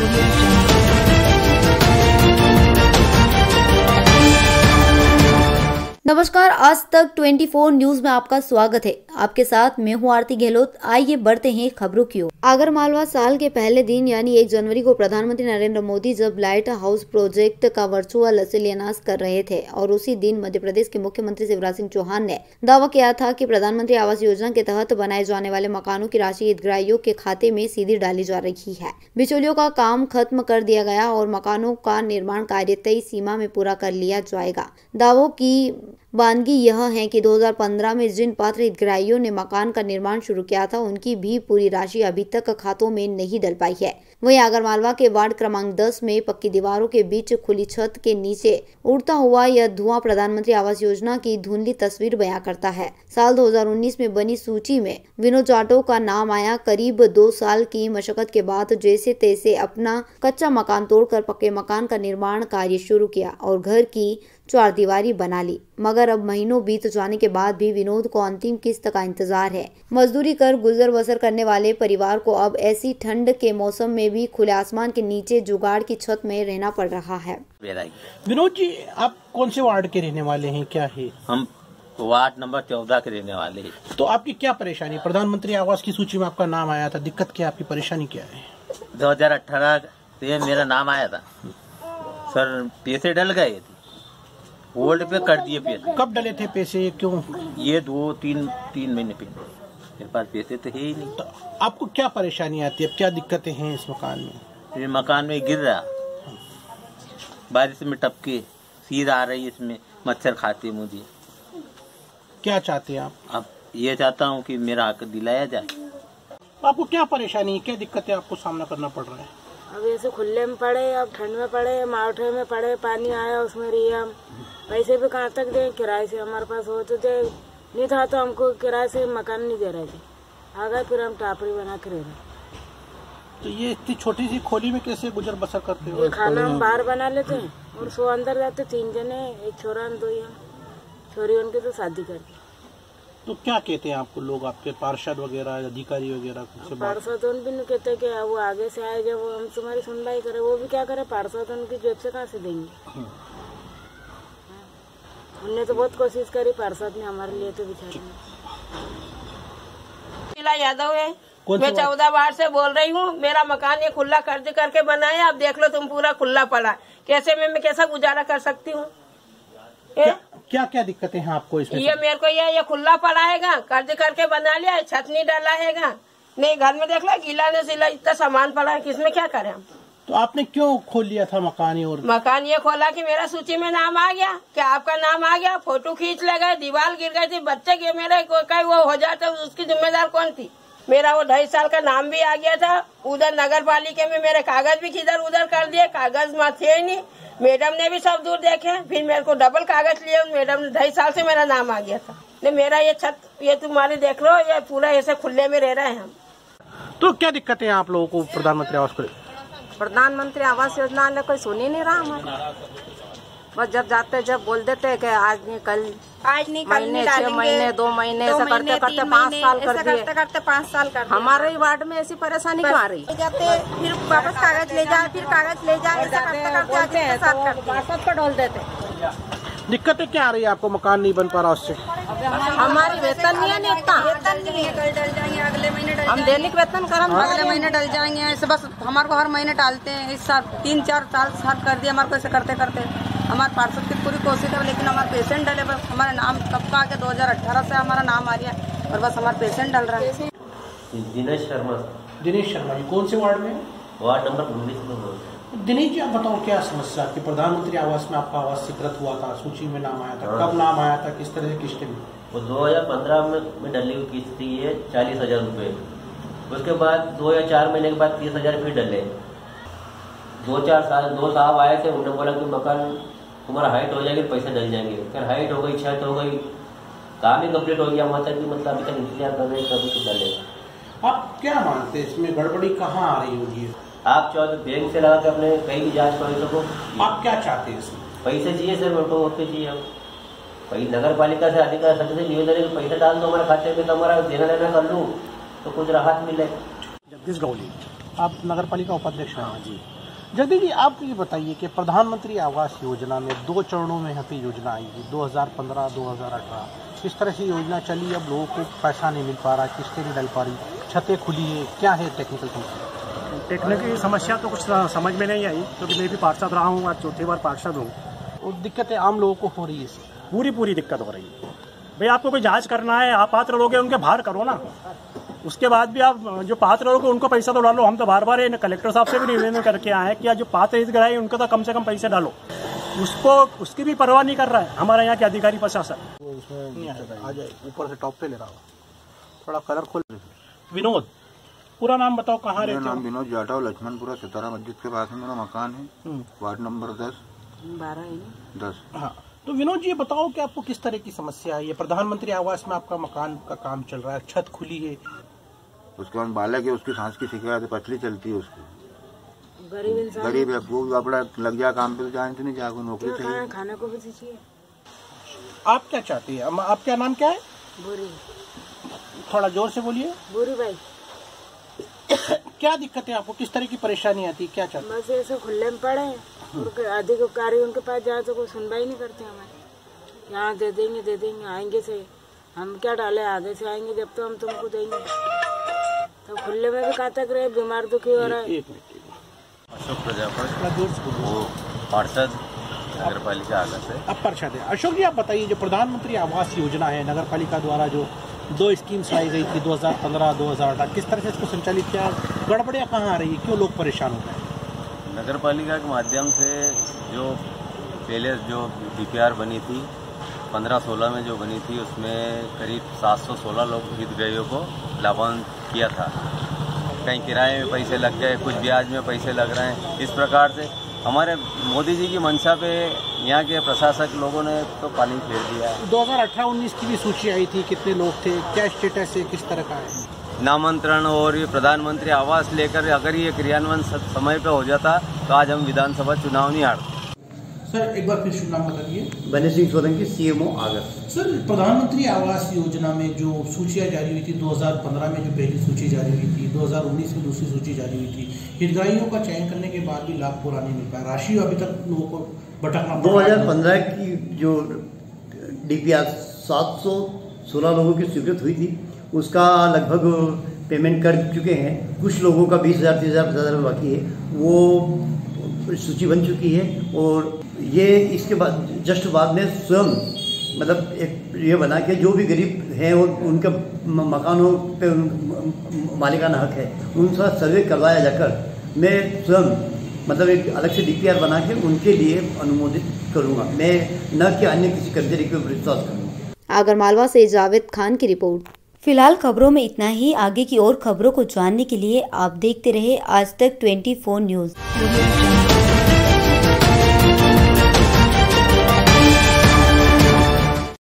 Música नमस्कार, आज तक 24 न्यूज़ में आपका स्वागत है। आपके साथ मैं हूँ आरती गहलोत। आइए बढ़ते हैं खबरों की ओर। आगर मालवा साल के पहले दिन, यानी 1 जनवरी को प्रधानमंत्री नरेंद्र मोदी जब लाइट हाउस प्रोजेक्ट का वर्चुअल शिलान्यास कर रहे थे और उसी दिन मध्य प्रदेश के मुख्यमंत्री शिवराज सिंह चौहान ने दावा किया था कि प्रधानमंत्री आवास योजना के तहत बनाए जाने वाले मकानों की राशि हितग्राहियों के खाते में सीधी डाली जा रही है। बिचौलियों का काम खत्म कर दिया गया और मकानों का निर्माण कार्य तय सीमा में पूरा कर लिया जाएगा। दावों की वानगी यह है कि 2015 में जिन पात्र हितग्राहियों ने मकान का निर्माण शुरू किया था, उनकी भी पूरी राशि अभी तक खातों में नहीं डल पाई है। वहीं आगरमालवा के वार्ड क्रमांक 10 में पक्की दीवारों के बीच खुली छत के नीचे उड़ता हुआ यह धुआँ प्रधानमंत्री आवास योजना की धुंधली तस्वीर बयां करता है। साल 2019 में बनी सूची में विनोद जाटो का नाम आया। करीब दो साल की मशक्कत के बाद जैसे तैसे अपना कच्चा मकान तोड़कर पक्के मकान का निर्माण कार्य शुरू किया और घर की चार दीवारी बना ली। मगर अब महीनों बीत जाने के बाद भी विनोद को अंतिम किस्त का इंतज़ार है। मजदूरी कर गुजर बसर करने वाले परिवार को अब ऐसी ठंड के मौसम में भी खुले आसमान के नीचे जुगाड़ की छत में रहना पड़ रहा है। विनोद जी आप कौन से वार्ड के रहने वाले हैं? क्या है? हम वार्ड नंबर चौदह के रहने वाले हैं। तो आपकी क्या परेशानी? प्रधानमंत्री आवास की सूची में आपका नाम आया था। दिक्कत क्या आपकी परेशानी क्या है? 2018 से मेरा नाम आया था। सर पैसे डल गए थे। होल्ड पे कर दिए पैसे कब डले थे पैसे? क्यों? ये दो तीन तीन महीने पहले मेरे पास पैसे तो है ही नहीं। तो आपको क्या परेशानी आती है? क्या दिक्कतें हैं इस मकान में? ये मकान में गिर रहा। बारिश में टपके सीध आ रही है इसमें मच्छर खाते मुझे। क्या चाहते हैं आप? अब ये चाहता हूँ कि मेरा हक दिलाया जाए। आपको क्या परेशानी है? क्या दिक्कतें आपको सामना करना पड़ रहा है? अब ऐसे खुले में पड़े अब ठंड में पड़े मावठे में पड़े पानी आया उसमें रही हम पैसे भी कहाँ तक दें? किराए से हमारे पास हो तो दे। नहीं था तो हमको किराए से मकान नहीं दे रहे थे। आ गए फिर हम टापड़ी बना के रह रहे तो ये इतनी छोटी सी खोली में कैसे गुजर बसर करते हो? खाना हम बाहर बना लेते हैं और सो अंदर जाते तीन जने एक छोरा दो छोरी उनकी तो शादी कर दी। तो क्या कहते हैं आपको लोग आपके पार्षद वगैरह अधिकारी वगैरह कुछ से पार्षद भी नहीं कहते कि वो आगे से आए जब हम तुम्हारी सुनवाई करे वो भी क्या करे? पार्षद उनकी जेब से कहाँ से देंगे? उनने तो बहुत कोशिश करी पार्षद ने हमारे लिए तो बेचारे शीला यादव है। मैं चौदह बार से बोल रही हूँ मेरा मकान ये खुला कर्ज करके बनाया अब देख लो तुम पूरा खुला पड़ा। कैसे में मैं कैसा गुजारा कर सकती हूँ? क्या क्या दिक्कतें हैं आपको इसमें ये मेरे को ये ये खुला पड़ा हैगा कर्ज करके बना लिया छत नहीं डाला हैगा। नहीं घर में देख लो गीला ने सिला इतना सामान पड़ा है किसमें क्या करे हम? तो आपने क्यों खोल लिया था मकान ये और? मकान ये खोला कि मेरा सूची में नाम आ गया क्या आपका नाम आ गया फ़ोटो खींच ले गए दीवार गिर गई थी बच्चे के मेरे को कहीं वो हो जाता उसकी जिम्मेदार कौन थी? मेरा वो ढाई साल का नाम भी आ गया था। उधर नगर पालिका में मेरे कागज़ भी किधर उधर कर दिए कागज़ में थे ही नहीं। मैडम ने भी सब दूर देखे फिर मेरे को डबल कागज़ लिए मैडम ने ढाई साल से मेरा नाम आ गया था। नहीं मेरा ये छत ये तुम्हारे देख लो ये पूरा ऐसे खुले में रह रहे हैं हम। तो क्या दिक्कतें हैं आप लोगों को प्रधानमंत्री आवास प्रधानमंत्री आवास योजना कोई सुन ही नहीं रहा हमारा। बस जब जाते जब बोल देते कि आज नहीं कल आज नहीं कल महीने छह महीने दो महीने ऐसा करते करते पाँच साल कर दिए। करते करते पाँच साल कर हमारे ही वार्ड में ऐसी परेशानी क्यों आ रही? ले जाते फिर वापस कागज़ ले जाए फिर कागज़ ले जाए ऐसा करते करते आज इतने साल कर दिए। पार्षद को डोल देते दिक्कतें क्या आ रही है आपको? मकान नहीं बन पा रहा उससे। हमारी वेतन नहीं है नहीं इतना। वेतन नहीं है, कल डल जाएँगे अगले महीने डल हम दैनिक वेतन कर्म अगले महीने डल जाएँगे ऐसे बस हमारे को हर महीने डालते हैं इस साल तीन चार साल साल कर दिया हमारे को ऐसे करते करते हमारे पार्षद की पूरी कोशिश है लेकिन हमारे पेशेंट डले बस हमारे नाम कब का आगे 2018 से हमारा नाम आ गया और बस हमारे पेशेंट डल रहा है। दिनेश शर्मा। दिनेश शर्मा जी कौन से वार्ड में? वार्ड नंबर उन्नीस में दिनेश जी आप बताओ क्या समस्या? कि प्रधानमंत्री आवास में आपका आवास स्वीकृत हुआ था सूची में नाम आया था कब नाम आया था किस तरह से किस्तें मिली? वो 2015 में, में डली हुई किस्त थी ये चालीस हज़ार रूपए। उसके बाद दो या चार महीने के बाद तीस हज़ार फिर डले। दो चार साल दो साहब आए थे उन्होंने बोला कि मकान तुम्हारा हाइट हो जाएगी पैसे डल जाएँगे। फिर हाइट हो गई छत हो गई काम ही कंप्लीट हो गया माता जी मतलब अभी तक इंतज़ार कर रहे हैं कभी तो डले आप क्या मानते हैं इसमें गड़बड़ी कहाँ आ रही होगी? आप चाहो तो बैंक से लगा के अपने कहीं भी जाँच कर सको आप क्या चाहते हैं इसमें? पैसे चाहिए सर मेरे को क्या चाहिए हम भाई नगर पालिका से अधिकार सबसे निवेदन है कि पैसा डाल दो हमारे खाते में तो हमारा देना लेना कर लूँ तो कुछ राहत मिले। जगदीश गौली आप नगर पालिका उपाध्यक्ष हैं जी। जगदीश जी आप ये बताइए कि प्रधानमंत्री आवास योजना में दो चरणों में यहाँ पे योजना आई थी 2015 2018 किस तरह से योजना चली अब लोगों को पैसा नहीं मिल पा रहा किस्तें नहीं डल पा रही छतें खुली है क्या है टेक्निकल समस्या टेक्निकल समस्या तो कुछ समझ में नहीं आई क्योंकि मैं भी पार्षद रहा हूँ आज चौथी बार पार्षद हूँ। और दिक्कतें आम लोगों को हो रही है पूरी पूरी दिक्कत हो रही है। भाई आपको कोई जाँच करना है आप पात्र लोग हैं उनके बाहर करो ना। उसके बाद भी आप जो पात्र लोग उनको पैसा तो डालो। हम तो बार बार कलेक्टर साहब से भी निवेदन करके आए हैं कि जो पात्र हितग्राही उनको तो कम से कम पैसे डालो। उसको उसकी भी परवाह नहीं कर रहा है हमारे यहाँ के अधिकारी प्रशासन। नहीं आएगा आ जाए ऊपर से टॉप पे ले रहा हूँ। थोड़ा कलर खोल विनोद पूरा नाम बताओ कहाँ मेरा रहते नाम विनोद जाटव लक्ष्मणपुरा सितारा मस्जिद के पास में मेरा मकान है। हम्म। वार्ड नंबर दस। बारह है दस। हाँ। तो विनोद जी ये बताओ कि आपको किस तरह की समस्या है? ये प्रधानमंत्री आवास में आपका मकान का काम चल रहा है छत खुली है उसके बाद बालक है उसकी सांस की शिकायत पतली चलती है उसकी। गरीब इंसान। गरीब है वो भी अपना लग जाए काम पे तो जाने तो नहीं जाए नौकरी चाहिए। खाने को भी तो चाहिए। आप क्या चाहती है? आपका नाम क्या है? बुरी। थोड़ा ज़ोर से बोलिए। बुरी भाई। क्या दिक्कत है आपको? किस तरह की परेशानी आती है? क्या चाहते बस ऐसे खुले में पड़े हैं। उनके अधिकारी उनके पास जाए तो कोई सुनवाई नहीं करते हमारे यहाँ दे देंगे दे देंगे आएँगे से। हम क्या डाले? आधे से आएँगे जब तो हम तुमको देंगे। तो खुले में भी कहाँ तक रहे बीमार दुखी हो रहा है। अशोक प्रजापत। वो पार्षद नगर पालिका अब पार्षद है। अशोक जी आप बताइए जो प्रधानमंत्री आवास योजना है नगर पालिका द्वारा जो दो स्कीम्स लाई गई थी 2015 2018 किस तरह से इसको संचालित किया गड़बड़ियाँ कहाँ आ रही है? क्यों लोग परेशान हो रहे हैं? नगर पालिका के माध्यम से जो पहले जो डीपीआर बनी थी 15-16 में जो बनी थी उसमें करीब 716 लोग हितग्राहियों को लाभान्वित किया था। कहीं किराए में पैसे लग गए कुछ ब्याज में पैसे लग रहे हैं। इस प्रकार से हमारे मोदी जी की मंशा पे यहाँ के प्रशासक लोगों ने तो पानी फेर दिया है। 2018-19 की भी सूची आई थी कितने लोग थे क्या स्टेटस है किस तरह का है? नामांतरण और ये प्रधानमंत्री आवास लेकर अगर ये क्रियान्वयन समय पे हो जाता तो आज हम विधानसभा चुनाव नहीं हारते। सर एक बार फिर शुभ नाम बताइए। बने सिंह सोलंकी सीएमओ आगरा। सर प्रधानमंत्री आवास योजना में जो सूचियाँ जारी हुई थी 2015 में जो पहली सूची जारी हुई थी 2019 में दूसरी सूची जारी हुई थी हितग्राहियों का चयन करने के बाद भी लाभ पूरा नहीं मिल पाया। राशि अभी तक लोगों को भटकना दो रहा है। 2015 की जो डीपीआर 716 लोगों की स्वीकृत हुई थी उसका लगभग पेमेंट कर चुके हैं। कुछ लोगों का बीस हज़ार तीस हज़ार पचास हज़ार बाकी है। वो सूची बन चुकी है और ये इसके बाद जस्ट बाद में स्वयं मतलब एक ये बना के जो भी गरीब हैं और उनके मकानों पे उन- मालिकाना हक है उनका सर्वे करवाया जाकर मैं स्वयं मतलब एक अलग से डीपीआर बना के उनके लिए अनुमोदित करूँगा। मैं न कि अन्य किसी कर्मचारी के ऊपर विश्वास करूँगा आगरमालवा से जावेद खान की रिपोर्ट। फ़िलहाल खबरों में इतना ही। आगे की और खबरों को जानने के लिए आप देखते रहे आज तक 24 न्यूज़।